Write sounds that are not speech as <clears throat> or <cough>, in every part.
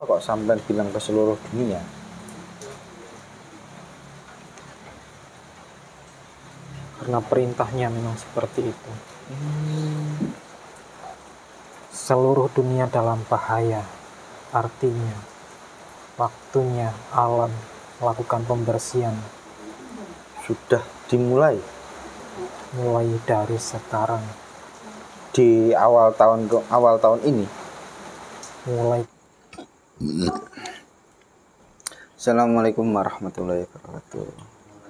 kok sampai bilang ke seluruh dunia? Karena perintahnya memang seperti itu. Seluruh dunia dalam bahaya. Artinya waktunya alam melakukan pembersihan. Sudah dimulai? Mulai dari sekarang. Di awal tahun awal tahun ini? Mulai Assalamualaikum warahmatullahi wabarakatuh.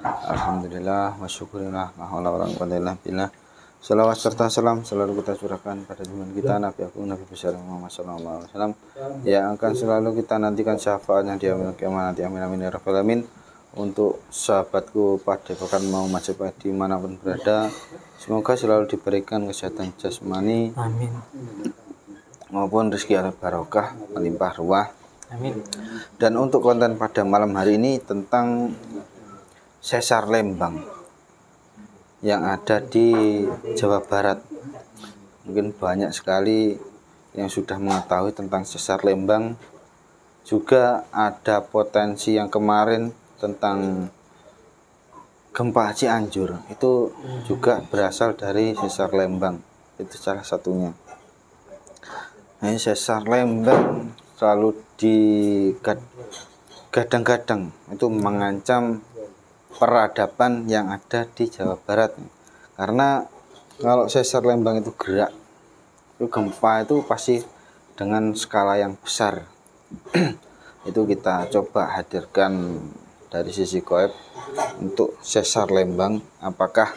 Alhamdulillah wa syukurillah la haula wa la quwwata illa billah. Salawat serta salam selalu kita curahkan pada junjungan kita Nabi Agung Nabi besar Muhammad sallallahu alaihi wasallam yang akan selalu kita nantikan syafaatnya di amin kiamat nanti. Amin amin ya rabbal alamin. Untuk sahabatku pada bahkan mau Majapahit di mana pun berada semoga selalu diberikan kesehatan jasmani amin. maupun rezeki barokah melimpah ruah amin. Dan untuk konten pada malam hari ini tentang sesar Lembang yang ada di Jawa Barat. Mungkin banyak sekali yang sudah mengetahui tentang sesar Lembang. Juga ada potensi yang kemarin tentang gempa Cianjur. Itu juga berasal dari sesar Lembang. Itu salah satunya. Nah, sesar Lembang selalu digadang-gadang itu mengancam peradaban yang ada di Jawa Barat. Karena kalau sesar Lembang itu gerak itu gempa itu pasti dengan skala yang besar. <clears throat> Itu kita coba hadirkan dari sisi koep untuk sesar Lembang apakah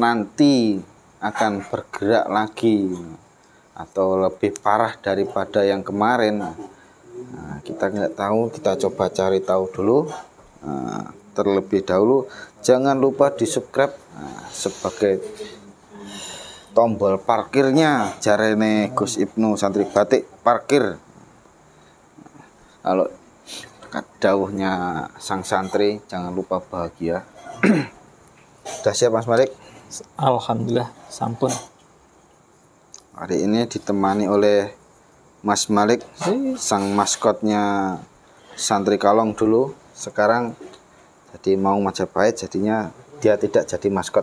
nanti akan bergerak lagi atau lebih parah daripada yang kemarin nah, kita nggak tahu kita coba cari tahu dulu. Nah, terlebih dahulu jangan lupa di subscribe nah, sebagai tombol parkirnya. Jarene Gus Ibnu santri batik parkir. Kalau dawuhnya sang santri jangan lupa bahagia. <clears throat> Udah siap Mas Malik? Alhamdulillah sampun. Hari ini ditemani oleh Mas Malik, sang maskotnya Santri Kalong dulu. Sekarang jadi mau Majapahit, jadinya dia tidak jadi maskot.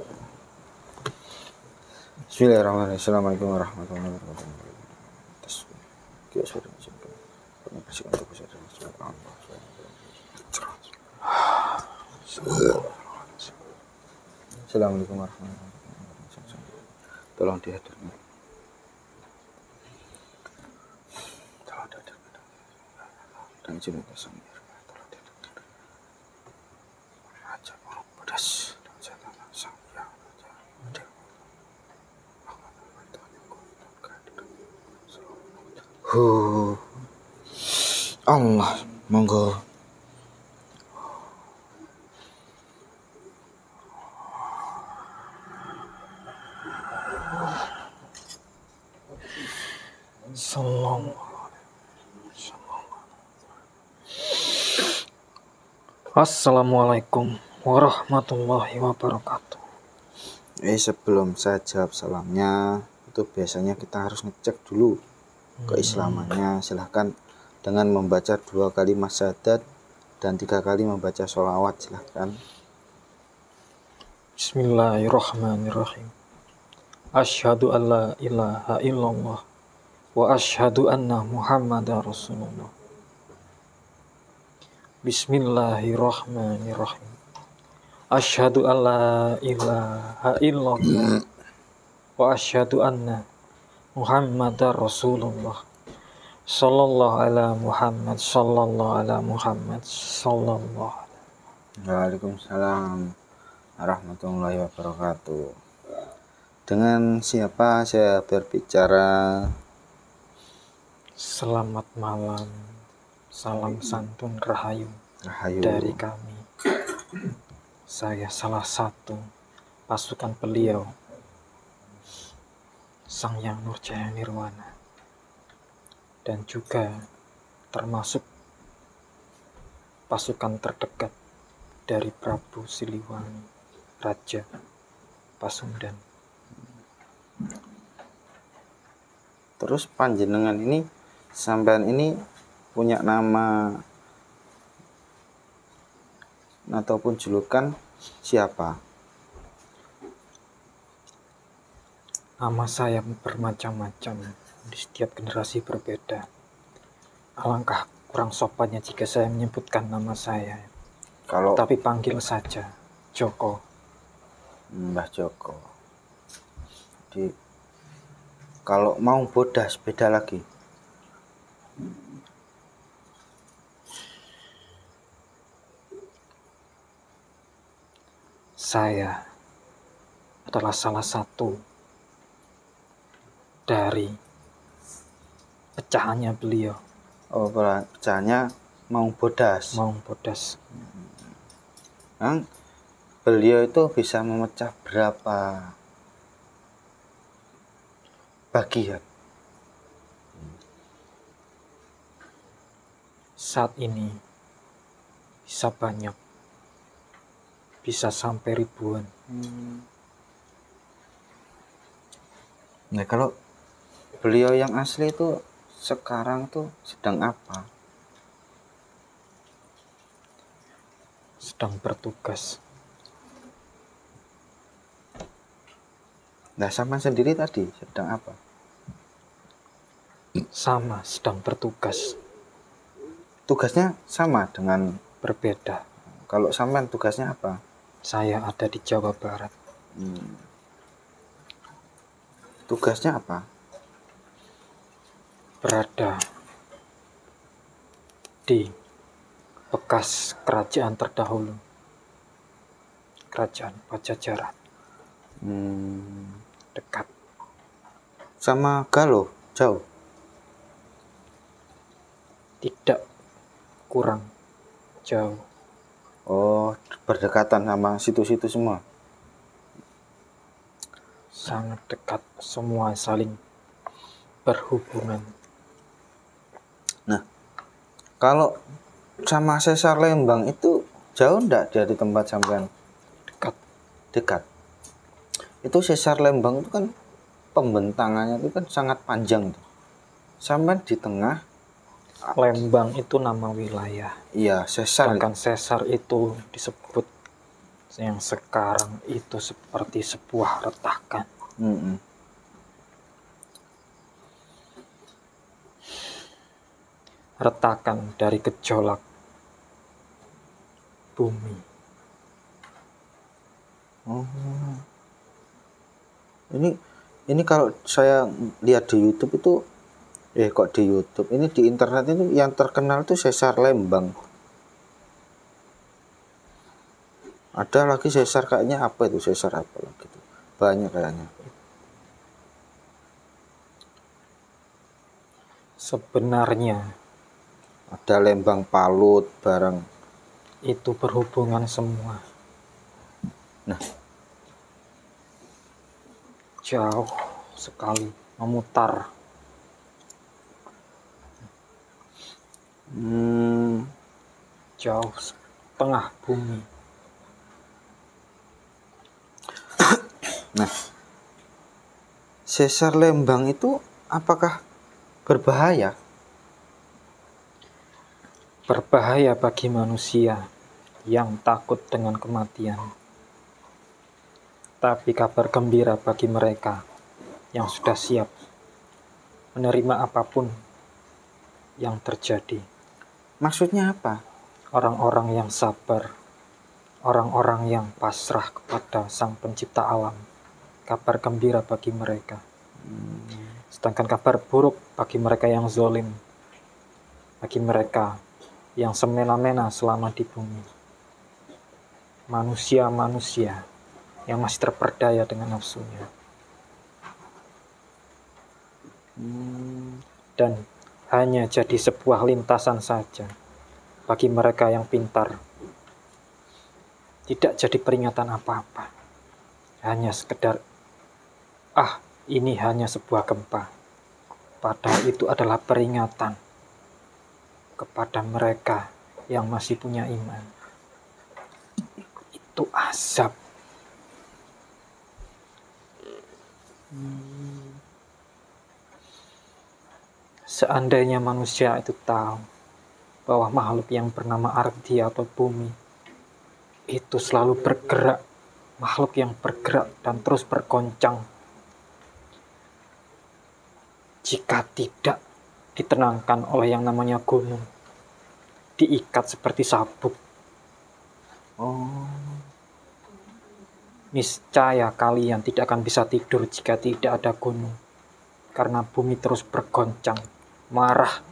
Bismillahirrahmanirrahim. Assalamualaikum warahmatullahi wabarakatuh. Assalamualaikum warahmatullahi wabarakatuh. Tolong dihadirkan. Dan kosong Raja pedas Huh. Allah monggo Salam Assalamualaikum warahmatullahi wabarakatuh. Eh sebelum saya jawab salamnya itu biasanya kita harus ngecek dulu keislamannya. Silahkan dengan membaca dua kali masyadat dan tiga kali membaca sholawat silahkan. Bismillahirrahmanirrahim. Asyhadu an la ilaha illallah wa asyhadu anna Muhammadar Rasulullah. Bismillahirrahmanirrahim. Asyhadu an la ilaha illallah wa asyhadu anna Muhammadar Rasulullah. Sallallahu ala Muhammad sallallahu ala Muhammad sallallahu Waalaikumsalam warahmatullahi wabarakatuh. Dengan siapa saya berbicara? Selamat malam. Salam santun rahayu, Rahayu. dari kami. Saya salah satu pasukan beliau, Sang Yang Nurjaya Nirwana, dan juga termasuk pasukan terdekat dari Prabu Siliwangi, Raja Pasundan. Terus panjenengan ini sampean ini punya nama ataupun julukan siapa? Nama saya bermacam-macam di setiap generasi berbeda. Alangkah kurang sopannya jika saya menyebutkan nama saya. Kalau Tapi panggil saja Joko. Mbah Joko. Jadi kalau mau bodas beda lagi. Saya adalah salah satu dari pecahannya beliau, Oh, pecahannya mau bodas. mau bodas. Yang beliau itu bisa memecah berapa bagian? Saat ini bisa banyak, bisa sampai ribuan. Nah, kalau beliau yang asli itu sekarang tuh sedang apa? sedang bertugas. Nah, sama sendiri tadi sedang apa? Sama sedang bertugas, Tugasnya sama dengan berbeda. kalau sampean tugasnya apa? Saya ada di Jawa Barat. Hmm. Tugasnya apa? berada di bekas kerajaan terdahulu. Kerajaan Pajajaran Hmm. dekat Sama Galuh jauh. tidak kurang jauh Oh, berdekatan sama situ-situ semua. sangat dekat semua saling berhubungan Kalau sama Sesar Lembang itu jauh ndak dari tempat sampean? dekat Dekat. Itu Sesar Lembang itu kan pembentangannya itu kan sangat panjang tuh. Sampean di tengah, Lembang itu nama wilayah iya Sesar. sedangkan Sesar itu disebut yang sekarang itu seperti sebuah retakan Mm-mm. retakan dari gejolak bumi Oh. Ini ini kalau saya lihat di YouTube itu eh kok di YouTube ini di internet itu yang terkenal itu Sesar Lembang. Ada lagi Sesar kayaknya apa itu Sesar apa lagi itu? Banyak kayaknya. sebenarnya Ada Lembang Palut bareng. itu berhubungan semua. Nah. jauh sekali memutar Hmm, jauh setengah bumi. nah. Sesar Lembang itu apakah berbahaya? Berbahaya bagi manusia yang takut dengan kematian. Tapi kabar gembira bagi mereka yang sudah siap menerima apa pun yang terjadi. Maksudnya apa? Orang-orang yang sabar, orang-orang yang pasrah kepada Sang Pencipta alam. Kabar gembira bagi mereka. Sedangkan kabar buruk bagi mereka yang zolim, bagi mereka yang semena-mena selama di bumi. Manusia-manusia yang masih terperdaya dengan nafsunya. Dan hanya jadi sebuah lintasan saja bagi mereka yang pintar. Tidak jadi peringatan apa-apa. Hanya sekedar, ah ini hanya sebuah gempa. Padahal itu adalah peringatan kepada mereka yang masih punya iman. Itu azab. Seandainya manusia itu tahu bahwa makhluk yang bernama Ardi atau bumi itu selalu bergerak, makhluk yang bergerak dan terus bergoncang. Jika tidak ditenangkan oleh yang namanya gunung, diikat seperti sabuk. Oh. Niscaya kalian tidak akan bisa tidur jika tidak ada gunung. Karena bumi terus bergoncang, marah,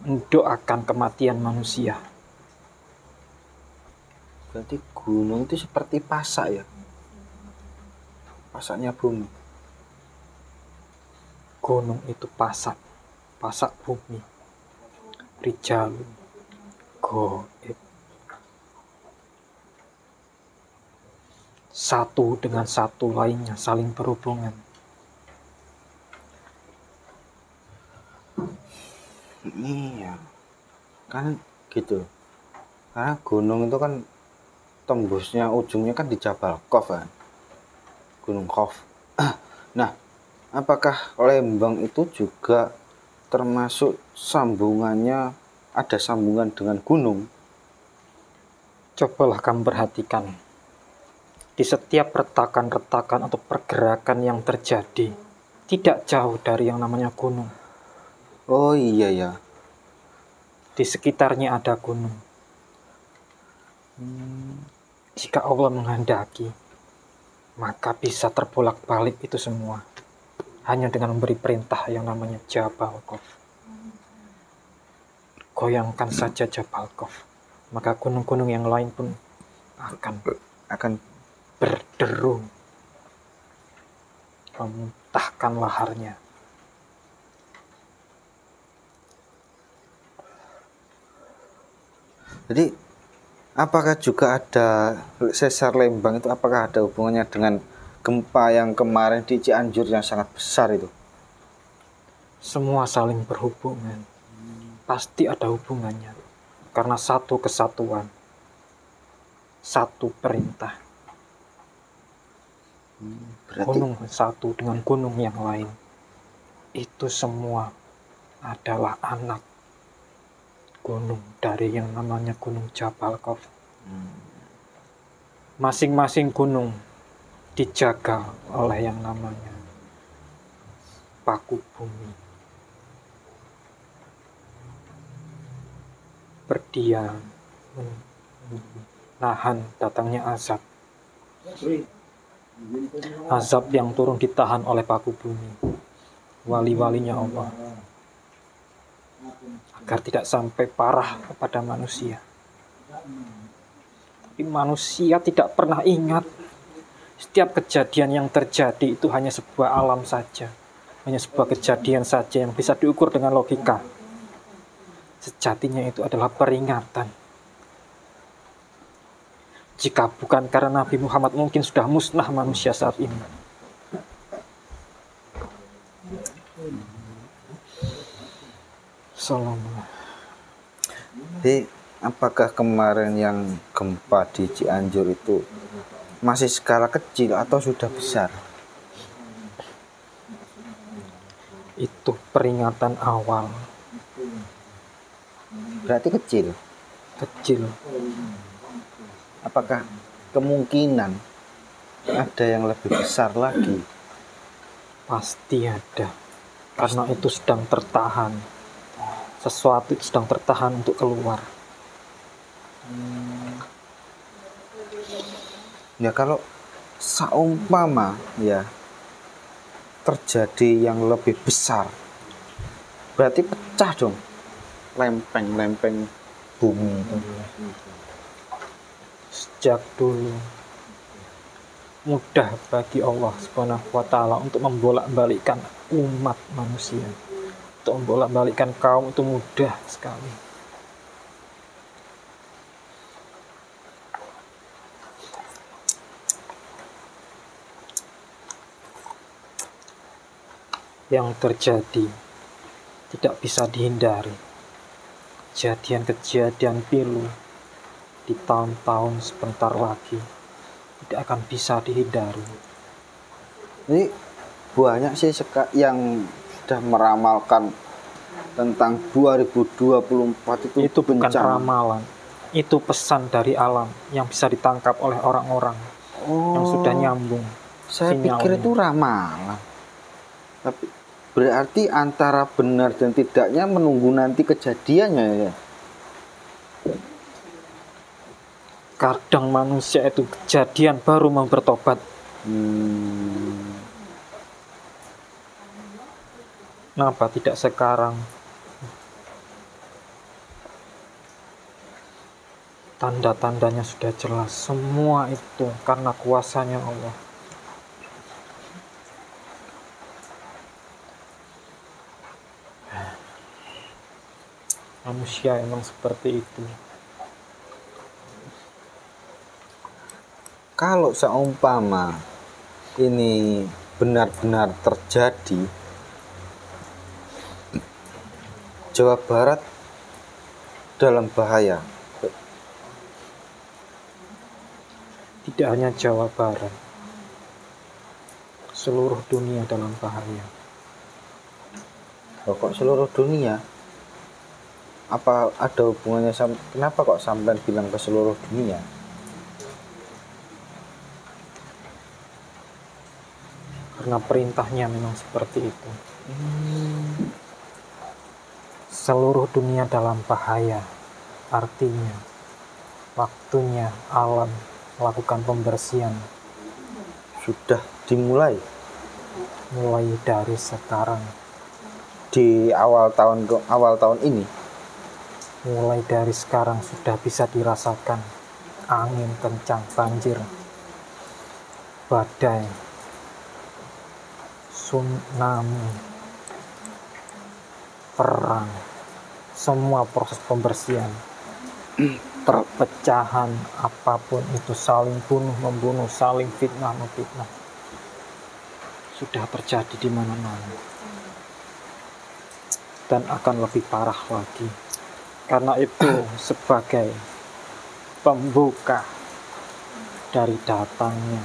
mendoakan kematian manusia. Berarti gunung itu seperti pasak ya? Pasaknya bumi. Gunung itu pasak, pasak bumi. Rijalun, goib. Satu dengan satu lainnya saling berhubungan. Iya. Kan gitu. Karena gunung itu kan tembusnya ujungnya kan di Jabal Kof kan. Gunung Kof. <clears throat> Nah, apakah Lembang itu juga termasuk sambungannya ada sambungan dengan gunung? Cobalah kamu perhatikan. Di setiap retakan-retakan atau pergerakan yang terjadi, tidak jauh dari yang namanya gunung. Oh iya ya. Di sekitarnya ada gunung. Jika Allah menghendaki, maka bisa terbolak-balik itu semua. Hanya dengan memberi perintah yang namanya Jabal Kof. Goyangkan saja Jabal Kof. Maka gunung-gunung yang lain pun akan Akan berderu. Memuntahkan laharnya. Jadi apakah juga ada sesar Lembang itu apakah ada hubungannya dengan gempa yang kemarin di Cianjur yang sangat besar itu? Semua saling berhubungan. Pasti ada hubungannya. Karena satu kesatuan. Satu perintah. Berarti Gunung satu dengan gunung yang lain. Itu semua adalah anak gunung dari yang namanya Gunung Jabal Kof. Masing-masing gunung dijaga oleh yang namanya paku bumi. Berdiam, menahan datangnya azab. Azab yang turun ditahan oleh paku bumi. Wali-walinya Allah. Agar tidak sampai parah kepada manusia. Tapi manusia tidak pernah ingat setiap kejadian yang terjadi itu hanya sebuah alam saja. Hanya sebuah kejadian saja yang bisa diukur dengan logika. Sejatinya itu adalah peringatan. Jika bukan karena Nabi Muhammad mungkin sudah musnah manusia saat ini. Sallallahu Jadi apakah kemarin yang gempa di Cianjur itu masih skala kecil atau sudah besar? itu peringatan awal Berarti kecil. kecil Apakah kemungkinan ada yang lebih besar lagi? pasti ada karena itu sedang tertahan sesuatu itu sedang tertahan untuk keluar Ya kalau saumpama ya terjadi yang lebih besar, berarti pecah dong lempeng-lempeng bumi itu. sejak dulu mudah bagi Allah Subhanahu wa taala untuk membolak-balikkan umat manusia. Untuk membolak-balikkan kaum itu mudah sekali. Yang terjadi tidak bisa dihindari. Kejadian-kejadian pilu di tahun-tahun sebentar lagi tidak akan bisa dihindari. Jadi banyak sih yang sudah meramalkan tentang 2024 itu Itu bukan bencana. ramalan. Itu pesan dari alam yang bisa ditangkap oleh orang-orang Oh, yang sudah nyambung. Saya sinyalnya. pikir itu ramalan. Tapi berarti antara benar dan tidaknya menunggu nanti kejadiannya ya. Kadang manusia itu kejadian baru mau bertobat. Hmm. Kenapa tidak sekarang? Tanda-tandanya sudah jelas. Semua itu karena kuasanya Allah. Manusia emang seperti itu. Kalau seumpama ini benar-benar terjadi, Jawa Barat dalam bahaya. Tidak hanya Jawa Barat. Seluruh dunia dalam bahaya. Loh, kok seluruh dunia? Apa ada hubungannya sama kenapa kok sampai bilang ke seluruh dunia? Karena perintahnya memang seperti itu. Seluruh dunia dalam bahaya. Artinya, waktunya alam melakukan pembersihan Sudah dimulai mulai dari sekarang. di awal tahun awal tahun ini. Mulai dari sekarang sudah bisa dirasakan angin kencang, banjir, badai, tsunami, perang, semua proses pembersihan, perpecahan apa pun itu saling bunuh membunuh, saling fitnah memfitnah sudah terjadi di mana-mana dan akan lebih parah lagi. Karena itu sebagai pembuka dari datangnya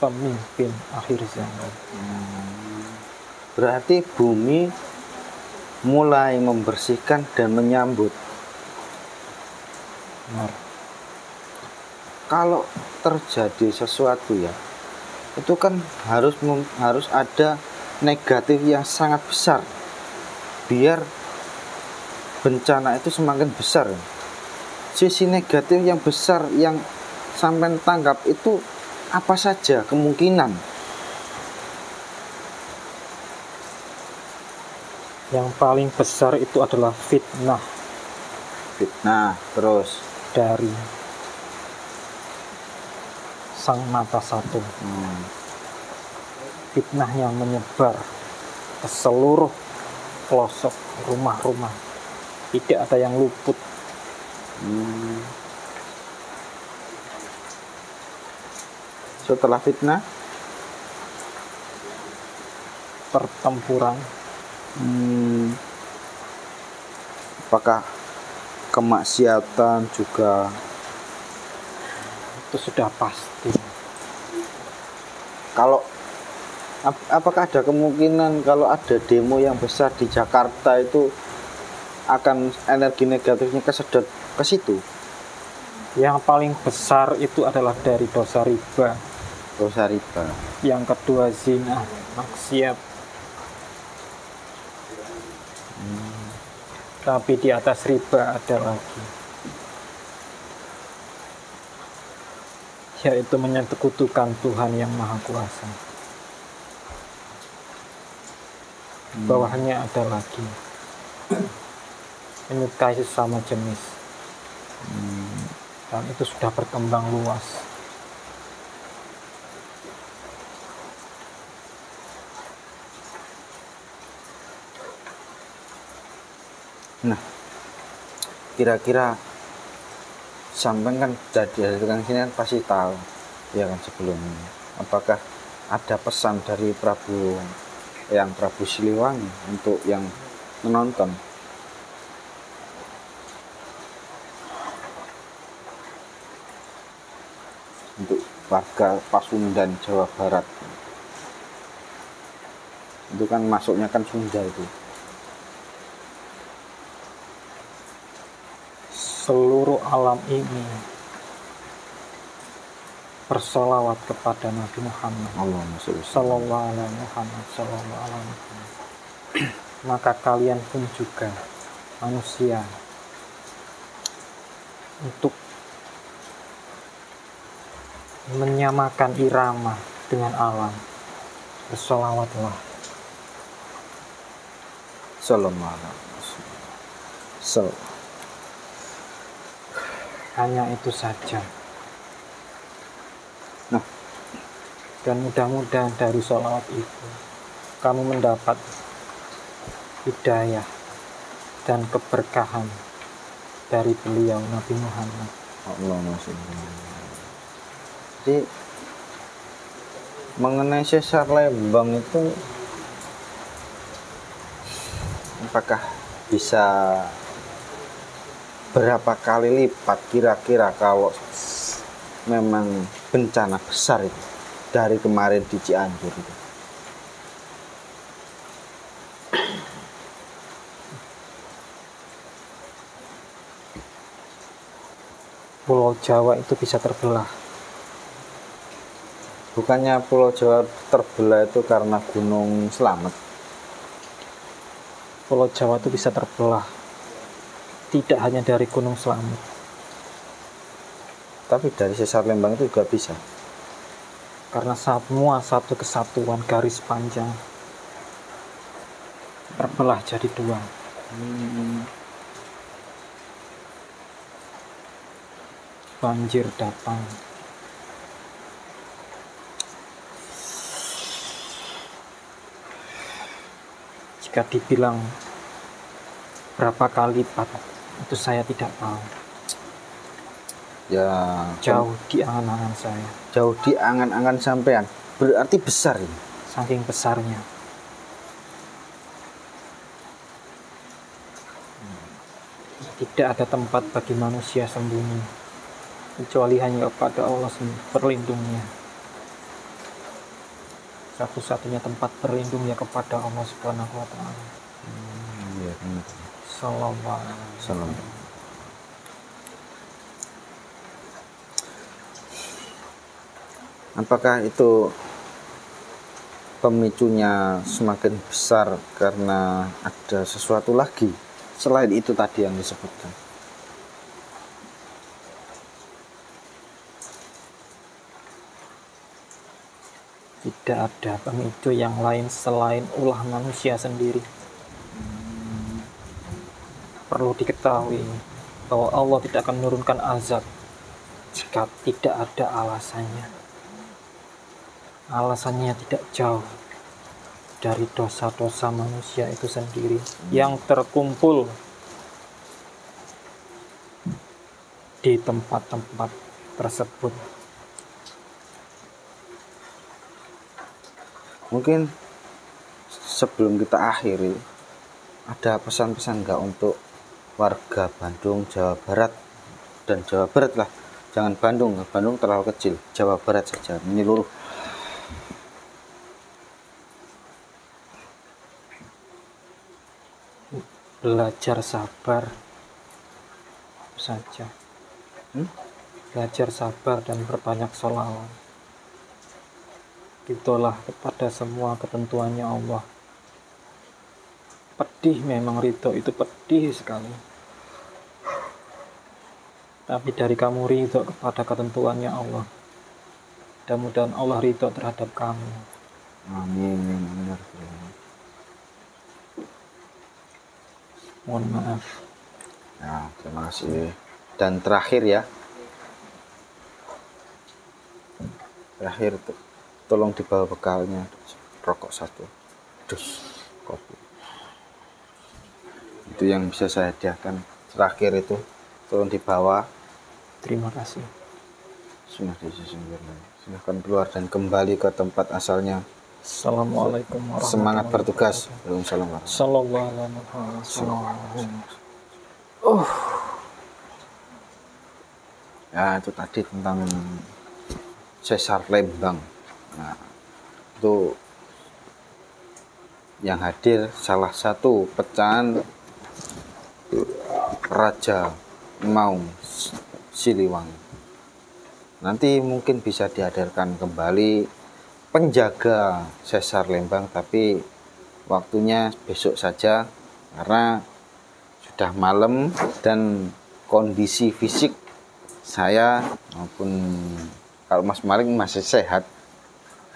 pemimpin akhir zaman. Berarti bumi mulai membersihkan dan menyambut. Benar. Kalau terjadi sesuatu ya, itu kan harus harus ada negatif yang sangat besar biar bencana itu semakin besar sisi negatif yang besar yang sampai tangkap itu apa saja kemungkinan Yang paling besar itu adalah fitnah fitnah terus dari sang mata satu. hmm, Fitnahnya menyebar ke seluruh pelosok rumah-rumah. Tidak ada yang luput. hmm. setelah fitnah Pertempuran hmm, apakah kemaksiatan juga itu sudah pasti. kalau ap- apakah ada kemungkinan kalau ada demo yang besar di Jakarta itu akan energi negatifnya kesedot ke situ Yang paling besar itu adalah dari dosa riba. dosa riba Yang kedua zina, maksiat. Tapi di atas riba ada lagi. Yaitu menyekutukan Tuhan yang Maha Kuasa. Bawahnya ada lagi. Menyukai sesama jenis. Dan itu sudah berkembang luas. Nah kira-kira sampai kan jadi dari sini kan pasti tahu ya kan sebelumnya. Apakah ada pesan dari Prabu yang Prabu Siliwangi untuk yang menonton? Untuk warga Pasundan Jawa Barat. Itu kan masuknya kan Sunda itu seluruh alam ini bersolawat kepada Nabi Muhammad. Sallallahu alaihi Muhammad Sallallahu alaihi Muhammad maka kalian pun juga manusia untuk menyamakan irama dengan alam bersolawatlah. Sallallahu alaihi wasallam. Hanya itu saja. Nah. dan mudah-mudahan dari sholawat itu kamu mendapat hidayah dan keberkahan dari beliau Nabi Muhammad. Sholli jadi mengenai sesar Lembang itu apakah bisa berapa kali lipat kira-kira kalau memang bencana besar itu? Dari kemarin di Cianjur itu. Pulau Jawa itu bisa terbelah. Bukannya Pulau Jawa terbelah itu karena Gunung Selamet? Pulau Jawa itu bisa terbelah tidak hanya dari Gunung Selamet. Tapi dari sesar Lembang itu juga bisa. Karena semua satu kesatuan garis panjang terbelah jadi dua. Banjir datang. Jika dibilang berapa kali lipat itu saya tidak tahu. Ya jauh di angan-angan saya. jauh di angan-angan sampean. Berarti besar ini. Saking besarnya. Tidak ada tempat bagi manusia sembunyi. Kecuali hanya kepada Allah perlindungnya. Satu-satunya tempat berlindungnya kepada Allah Subhanahu wa taala Iya, sallallahu alaihi Salam. Apakah itu pemicunya semakin besar karena ada sesuatu lagi selain itu tadi yang disebutkan? tidak ada pemicu yang lain selain ulah manusia sendiri perlu diketahui bahwa Allah tidak akan menurunkan azab jika tidak ada alasannya. Alasannya tidak jauh dari dosa-dosa manusia itu sendiri yang terkumpul di tempat-tempat tersebut. Mungkin sebelum kita akhiri ada pesan-pesan nggak untuk warga Bandung, Jawa Barat dan Jawa Barat lah. Jangan Bandung, Bandung terlalu kecil. Jawa Barat saja menyeluruh. belajar sabar saja Hmm? belajar sabar dan berbanyak sholawat itulah kepada semua ketentuannya Allah pedih memang ridho itu pedih sekali tapi dari kamu ridho kepada ketentuannya Allah mudah-mudahan Allah ridho terhadap kamu Amin. Benar. mohon maaf Ya, terima kasih. Dan terakhir ya. Terakhir tuh, tolong dibawa bekalnya rokok satu, dus kopi. Itu yang bisa saya hadiahkan. Terakhir itu tolong dibawa terima kasih sudah disesungguhnya. Silahkan keluar dan kembali ke tempat asalnya. Assalamualaikum warahmatullahi Semangat bertugas. wabarakatuh. Waalaikumsalam warahmatullahi Sallallahu alaihi wasallam. ya itu tadi tentang sesar Lembang nah itu yang hadir salah satu pecahan Raja Mau Siliwangi. Nanti mungkin bisa dihadirkan kembali penjaga sesar Lembang tapi waktunya besok saja karena sudah malam dan kondisi fisik saya maupun kalau Mas Maling masih sehat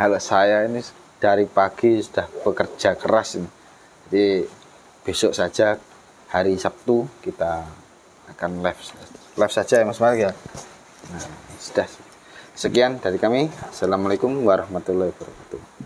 kalau saya ini dari pagi sudah bekerja keras jadi besok saja hari Sabtu kita akan live live saja ya Mas Maling ya? Nah, sudah. Sekian dari kami. Assalamualaikum warahmatullahi wabarakatuh